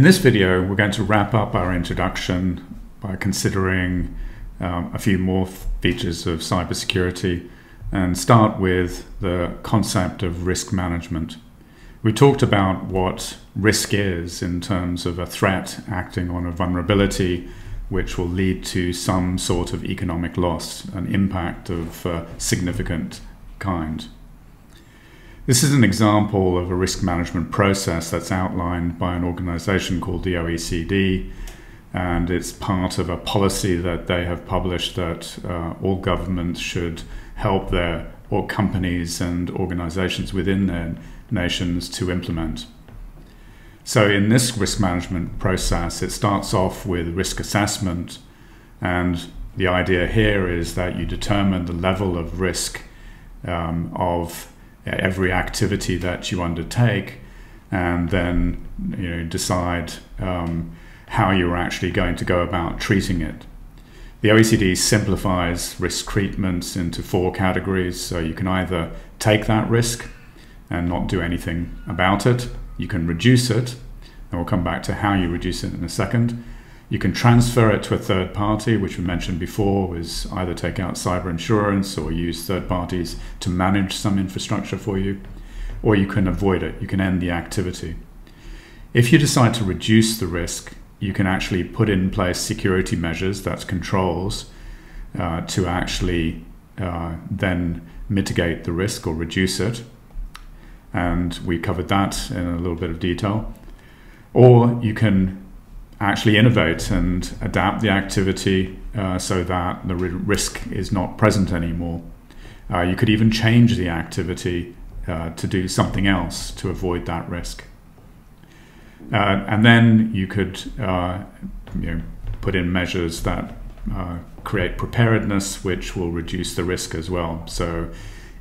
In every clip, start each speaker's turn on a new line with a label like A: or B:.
A: In this video, we're going to wrap up our introduction by considering um, a few more features of cybersecurity and start with the concept of risk management. We talked about what risk is in terms of a threat acting on a vulnerability which will lead to some sort of economic loss, an impact of uh, significant kind. This is an example of a risk management process that's outlined by an organization called the OECD, and it's part of a policy that they have published that uh, all governments should help their or companies and organizations within their nations to implement. So, in this risk management process, it starts off with risk assessment, and the idea here is that you determine the level of risk um, of every activity that you undertake and then you know decide um, how you're actually going to go about treating it. The OECD simplifies risk treatments into four categories. So you can either take that risk and not do anything about it, you can reduce it, and we'll come back to how you reduce it in a second. You can transfer it to a third party, which we mentioned before, was either take out cyber insurance or use third parties to manage some infrastructure for you, or you can avoid it, you can end the activity. If you decide to reduce the risk, you can actually put in place security measures, that's controls, uh, to actually uh, then mitigate the risk or reduce it. And we covered that in a little bit of detail. Or you can actually innovate and adapt the activity uh, so that the risk is not present anymore. Uh, you could even change the activity uh, to do something else to avoid that risk. Uh, and then you could uh, you know, put in measures that uh, create preparedness, which will reduce the risk as well. So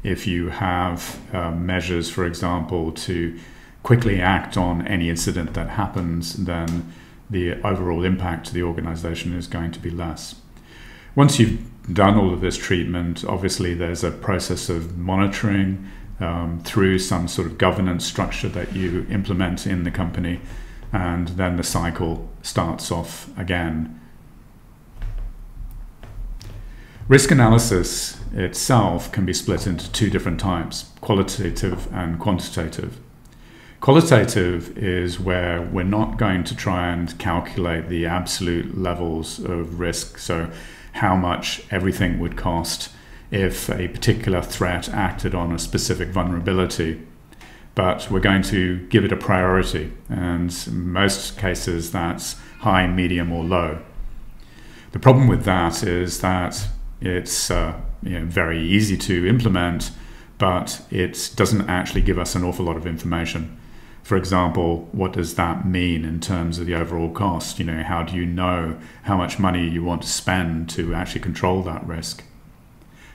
A: if you have measures, for example, to quickly act on any incident that happens, then the overall impact to the organization is going to be less. Once you've done all of this treatment, obviously there's a process of monitoring um, through some sort of governance structure that you implement in the company, and then the cycle starts off again. Risk analysis itself can be split into two different types qualitative and quantitative. Qualitative is where we're not going to try and calculate the absolute levels of risk. So, how much everything would cost if a particular threat acted on a specific vulnerability. But we're going to give it a priority, and in most cases that's high, medium, or low. The problem with that is that it's uh, you know, very easy to implement, but it doesn't actually give us an awful lot of information for example, what does that mean in terms of the overall cost? You know, how do you know how much money you want to spend to actually control that risk?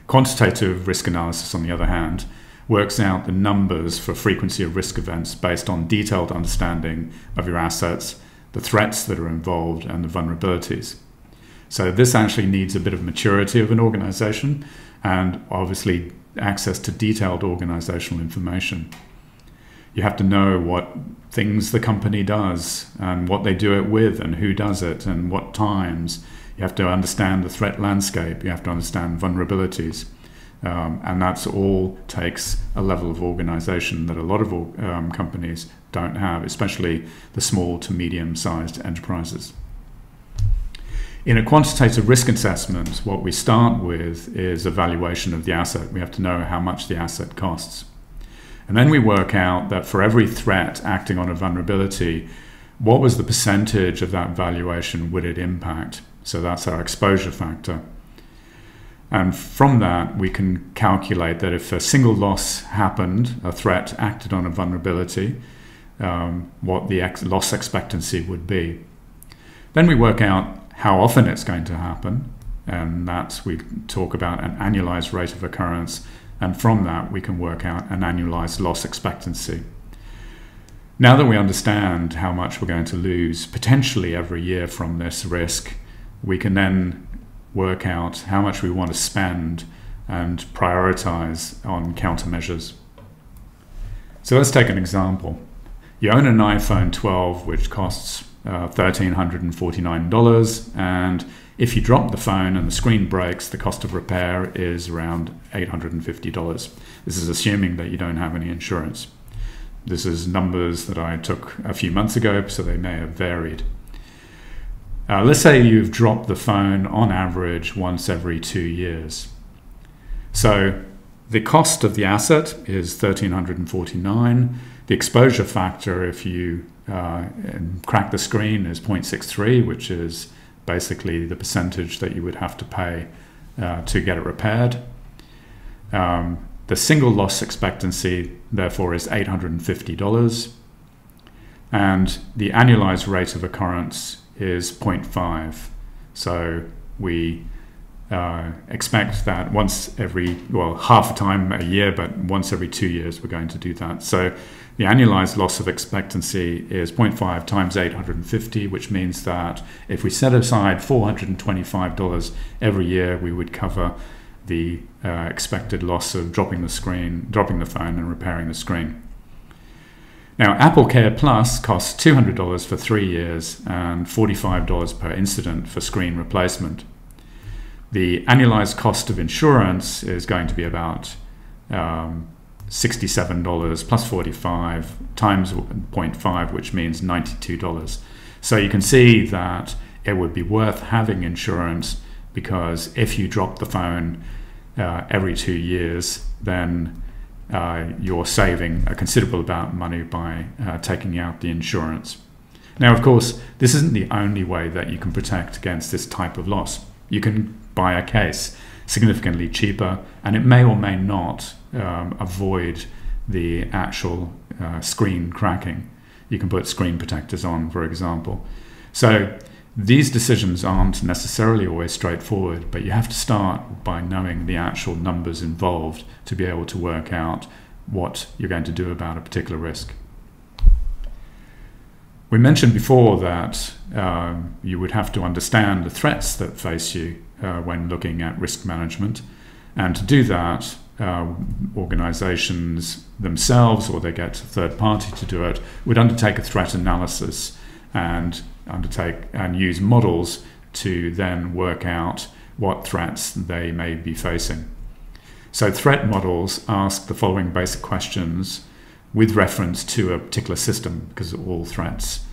A: Quantitative risk analysis, on the other hand, works out the numbers for frequency of risk events based on detailed understanding of your assets, the threats that are involved, and the vulnerabilities. So this actually needs a bit of maturity of an organization and obviously access to detailed organizational information you have to know what things the company does and what they do it with and who does it and what times. You have to understand the threat landscape. You have to understand vulnerabilities. Um, and that's all takes a level of organization that a lot of um, companies don't have, especially the small to medium sized enterprises. In a quantitative risk assessment, what we start with is evaluation of the asset. We have to know how much the asset costs. And then we work out that for every threat acting on a vulnerability, what was the percentage of that valuation would it impact? So that's our exposure factor. And from that, we can calculate that if a single loss happened, a threat acted on a vulnerability, um, what the ex loss expectancy would be. Then we work out how often it's going to happen, and that's we talk about an annualized rate of occurrence and from that we can work out an annualized loss expectancy. Now that we understand how much we're going to lose potentially every year from this risk, we can then work out how much we want to spend and prioritize on countermeasures. So let's take an example. You own an iPhone 12 which costs uh, $1,349. And if you drop the phone and the screen breaks, the cost of repair is around $850. This is assuming that you don't have any insurance. This is numbers that I took a few months ago, so they may have varied. Uh, let's say you've dropped the phone on average once every two years. So the cost of the asset is 1,349. The exposure factor, if you uh, crack the screen, is 0.63, which is basically the percentage that you would have to pay uh, to get it repaired. Um, the single loss expectancy, therefore, is $850. And the annualized rate of occurrence is 0.5. So we uh, expect that once every, well, half a time a year, but once every two years, we're going to do that. So the annualized loss of expectancy is 0.5 times 850, which means that if we set aside $425 every year, we would cover the uh, expected loss of dropping the screen, dropping the phone, and repairing the screen. Now, Apple Care Plus costs $200 for three years and $45 per incident for screen replacement. The annualized cost of insurance is going to be about um, $67 plus 45 times 0.5, which means $92. So you can see that it would be worth having insurance because if you drop the phone uh, every two years, then uh, you're saving a considerable amount of money by uh, taking out the insurance. Now, of course, this isn't the only way that you can protect against this type of loss. You can buy a case significantly cheaper, and it may or may not um, avoid the actual uh, screen cracking. You can put screen protectors on, for example. So these decisions aren't necessarily always straightforward, but you have to start by knowing the actual numbers involved to be able to work out what you're going to do about a particular risk. We mentioned before that um, you would have to understand the threats that face you uh, when looking at risk management. And to do that, uh, organizations themselves, or they get a third party to do it, would undertake a threat analysis and undertake and use models to then work out what threats they may be facing. So, threat models ask the following basic questions with reference to a particular system, because all threats,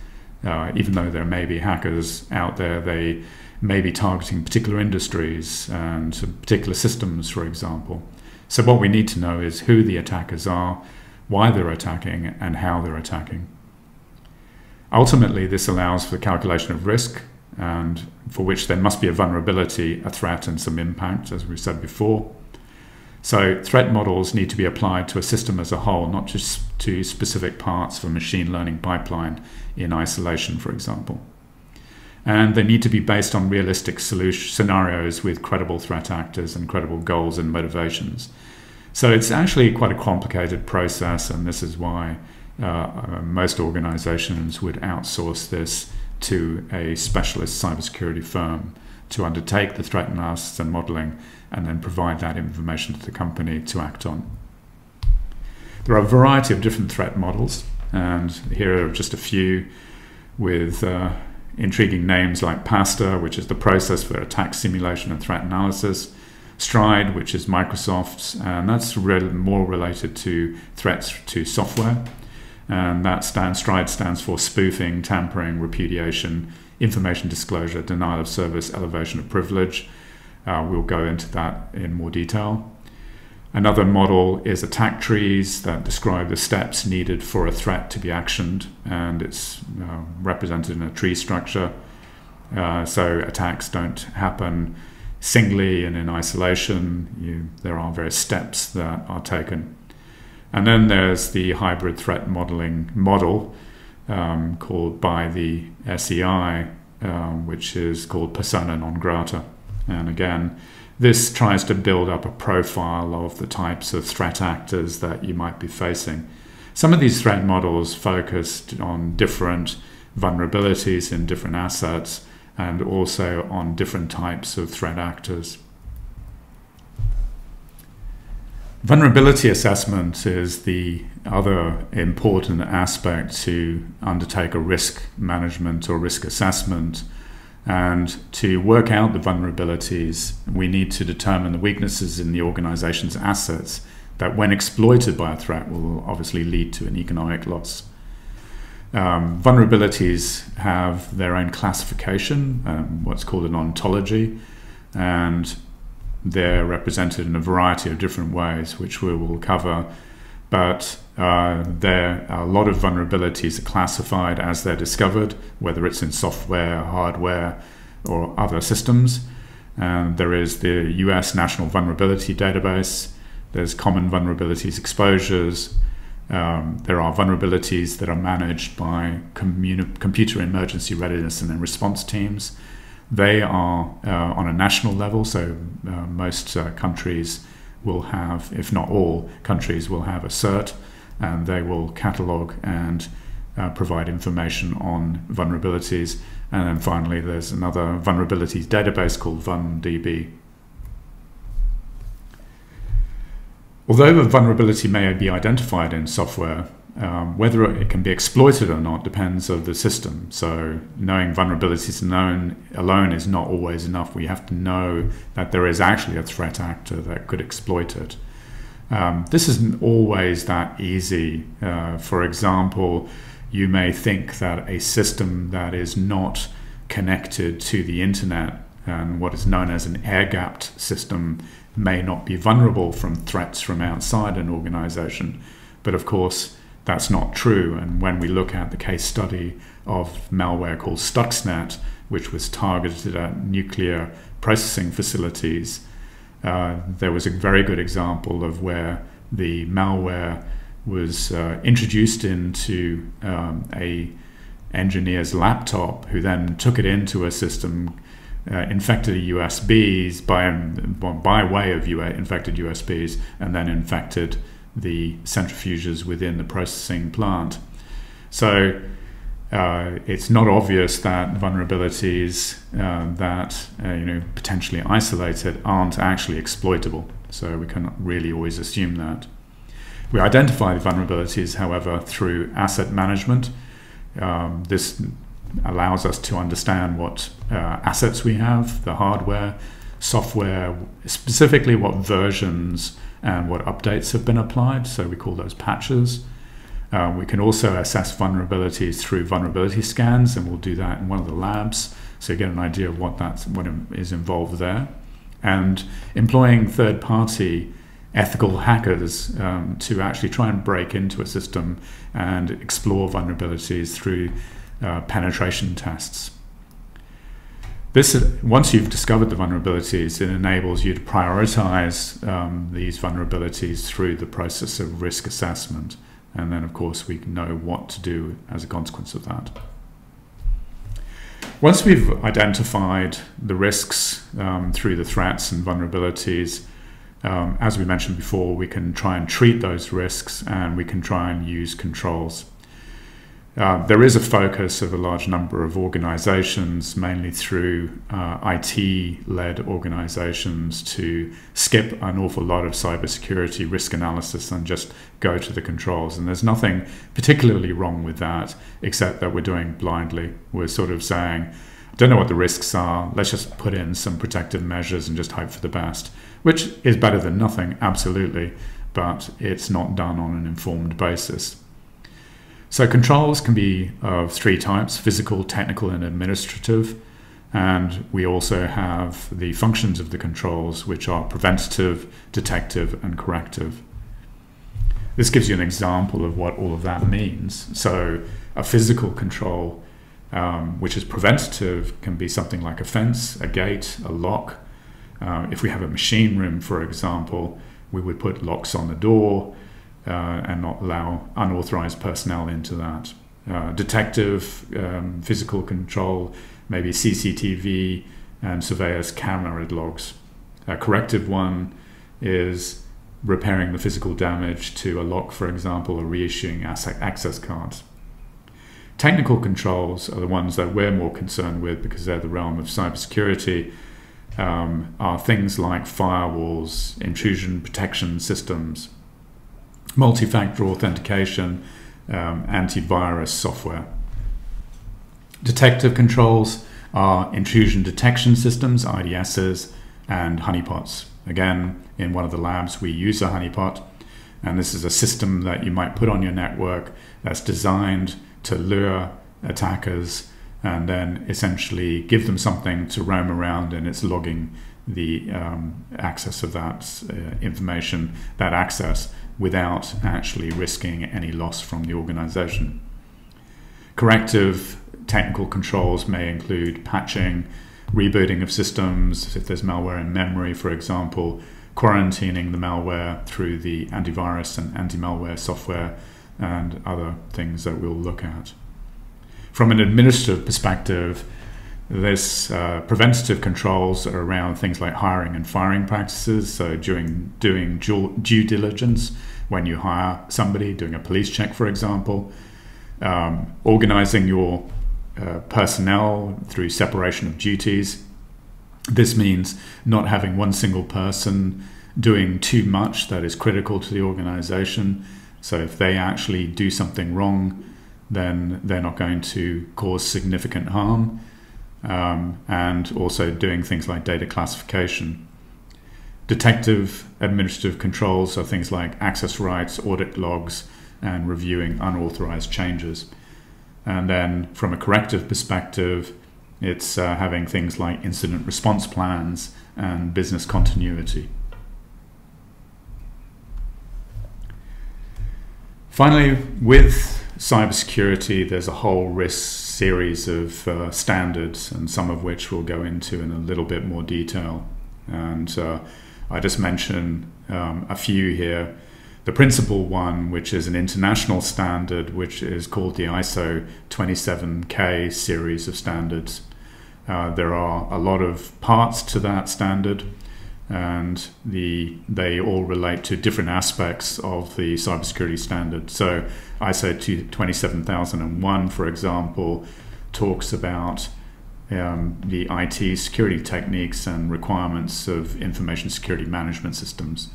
A: uh, even though there may be hackers out there, they may be targeting particular industries and particular systems, for example. So, what we need to know is who the attackers are, why they're attacking, and how they're attacking. Ultimately, this allows for the calculation of risk, and for which there must be a vulnerability, a threat, and some impact, as we said before. So, threat models need to be applied to a system as a whole, not just to specific parts of a machine learning pipeline in isolation, for example. And they need to be based on realistic scenarios with credible threat actors and credible goals and motivations. So, it's actually quite a complicated process, and this is why uh, uh, most organizations would outsource this to a specialist cybersecurity firm to undertake the threat analysis and modeling and then provide that information to the company to act on. There are a variety of different threat models, and here are just a few with uh, intriguing names like PASTA, which is the process for attack simulation and threat analysis, Stride, which is Microsoft's, and that's re more related to threats to software and that stands, STRIDE stands for spoofing, tampering, repudiation, information disclosure, denial of service, elevation of privilege. Uh, we'll go into that in more detail. Another model is attack trees that describe the steps needed for a threat to be actioned, and it's uh, represented in a tree structure. Uh, so attacks don't happen singly and in isolation. You, there are various steps that are taken. And then there's the hybrid threat modeling model um, called by the SEI, um, which is called persona non grata. And again, this tries to build up a profile of the types of threat actors that you might be facing. Some of these threat models focused on different vulnerabilities in different assets and also on different types of threat actors. Vulnerability assessment is the other important aspect to undertake a risk management or risk assessment. And to work out the vulnerabilities, we need to determine the weaknesses in the organization's assets that, when exploited by a threat, will obviously lead to an economic loss. Um, vulnerabilities have their own classification, um, what's called an ontology, and they're represented in a variety of different ways, which we will cover. But uh, there are a lot of vulnerabilities are classified as they're discovered, whether it's in software, hardware, or other systems. And there is the US National Vulnerability Database. There's common vulnerabilities exposures. Um, there are vulnerabilities that are managed by computer emergency readiness and response teams. They are uh, on a national level, so uh, most uh, countries will have, if not all countries, will have a CERT, and they will catalog and uh, provide information on vulnerabilities. And then finally, there's another vulnerabilities database called VulDB. Although a vulnerability may be identified in software, um, whether it can be exploited or not depends on the system. So knowing vulnerabilities known alone is not always enough. We have to know that there is actually a threat actor that could exploit it. Um, this isn't always that easy. Uh, for example, you may think that a system that is not connected to the internet and what is known as an air-gapped system may not be vulnerable from threats from outside an organization. But of course, that's not true. And when we look at the case study of malware called Stuxnet, which was targeted at nuclear processing facilities, uh, there was a very good example of where the malware was uh, introduced into um, a engineer's laptop, who then took it into a system, uh, infected USBs by by way of infected USBs, and then infected the centrifuges within the processing plant. So uh, it's not obvious that vulnerabilities uh, that uh, you know potentially isolated aren't actually exploitable. So we cannot really always assume that. We identify the vulnerabilities, however, through asset management. Um, this allows us to understand what uh, assets we have, the hardware, software, specifically what versions and what updates have been applied. So we call those patches. Um, we can also assess vulnerabilities through vulnerability scans, and we'll do that in one of the labs. So you get an idea of what that's what is involved there, and employing third-party ethical hackers um, to actually try and break into a system and explore vulnerabilities through uh, penetration tests. This, once you've discovered the vulnerabilities, it enables you to prioritize um, these vulnerabilities through the process of risk assessment. And then, of course, we know what to do as a consequence of that. Once we've identified the risks um, through the threats and vulnerabilities, um, as we mentioned before, we can try and treat those risks and we can try and use controls. Uh, there is a focus of a large number of organizations, mainly through uh, IT led organizations, to skip an awful lot of cybersecurity risk analysis and just go to the controls. And there's nothing particularly wrong with that, except that we're doing blindly. We're sort of saying, I don't know what the risks are, let's just put in some protective measures and just hope for the best, which is better than nothing, absolutely, but it's not done on an informed basis. So controls can be of three types, physical, technical, and administrative. And we also have the functions of the controls, which are preventative, detective, and corrective. This gives you an example of what all of that means. So a physical control, um, which is preventative, can be something like a fence, a gate, a lock. Uh, if we have a machine room, for example, we would put locks on the door, and not allow unauthorized personnel into that. Uh, detective, um, physical control, maybe CCTV and surveillance camera logs. A corrective one is repairing the physical damage to a lock, for example, or reissuing access cards. Technical controls are the ones that we're more concerned with because they're the realm of cybersecurity. um, are things like firewalls, intrusion protection systems, multi factor authentication, um, antivirus software. Detective controls are intrusion detection systems, IDSs, and honeypots. Again, in one of the labs, we use a honeypot, and this is a system that you might put on your network that's designed to lure attackers and then essentially give them something to roam around and it's logging the um, access of that uh, information, that access, without actually risking any loss from the organization. Corrective technical controls may include patching, rebooting of systems, if there's malware in memory, for example, quarantining the malware through the antivirus and anti malware software, and other things that we'll look at. From an administrative perspective, there's uh, preventative controls around things like hiring and firing practices. So, during doing due, due diligence when you hire somebody, doing a police check, for example, um, organizing your uh, personnel through separation of duties. This means not having one single person doing too much that is critical to the organization. So, if they actually do something wrong, then they're not going to cause significant harm. Um, and also doing things like data classification. Detective administrative controls are things like access rights, audit logs, and reviewing unauthorized changes. And then from a corrective perspective, it's uh, having things like incident response plans and business continuity. Finally, with cybersecurity, there's a whole risk series of uh, standards, and some of which we'll go into in a little bit more detail. And uh, I just mention um, a few here. The principal one, which is an international standard, which is called the ISO 27K series of standards. Uh, there are a lot of parts to that standard and the they all relate to different aspects of the cybersecurity standard. So ISO 27001, for example, talks about um, the IT security techniques and requirements of information security management systems.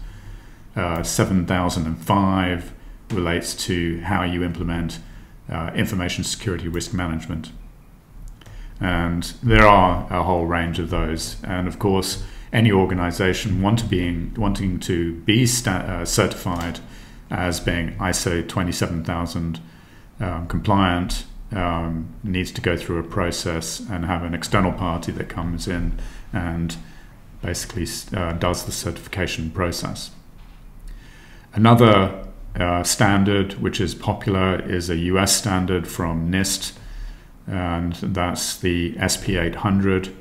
A: Uh, 7005 relates to how you implement uh, information security risk management. And there are a whole range of those. And of course, any organization want to being, wanting to be uh, certified as being ISO 27000 um, compliant um, needs to go through a process and have an external party that comes in and basically uh, does the certification process. Another uh, standard which is popular is a US standard from NIST, and that's the SP 800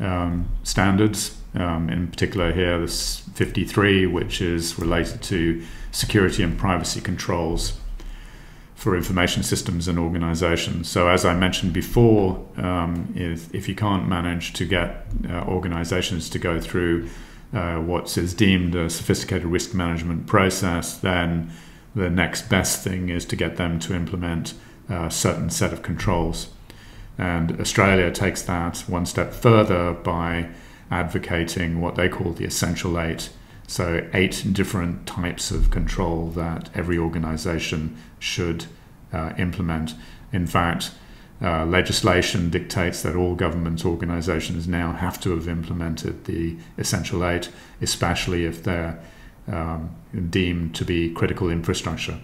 A: um, standards um, in particular here, this 53, which is related to security and privacy controls for information systems and organizations. So, as I mentioned before, um, if, if you can't manage to get uh, organizations to go through uh, what is deemed a sophisticated risk management process, then the next best thing is to get them to implement a certain set of controls. And Australia takes that one step further by advocating what they call the essential eight. So, eight different types of control that every organization should uh, implement. In fact, uh, legislation dictates that all government organizations now have to have implemented the essential eight, especially if they're um, deemed to be critical infrastructure.